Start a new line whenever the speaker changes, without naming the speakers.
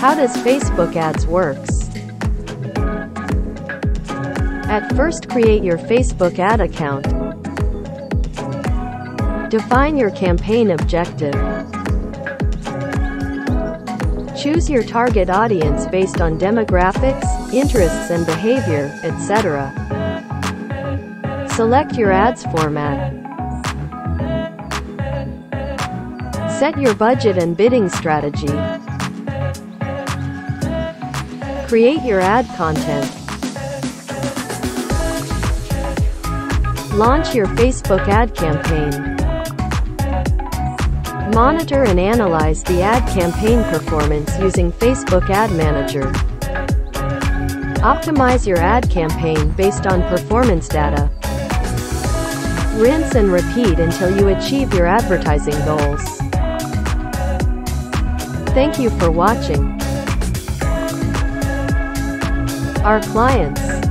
How does Facebook ads works? At first create your Facebook ad account. Define your campaign objective. Choose your target audience based on demographics, interests and behavior, etc. Select your ads format. Set your budget and bidding strategy. Create your ad content. Launch your Facebook ad campaign. Monitor and analyze the ad campaign performance using Facebook Ad Manager. Optimize your ad campaign based on performance data. Rinse and repeat until you achieve your advertising goals. Thank you for watching. Our clients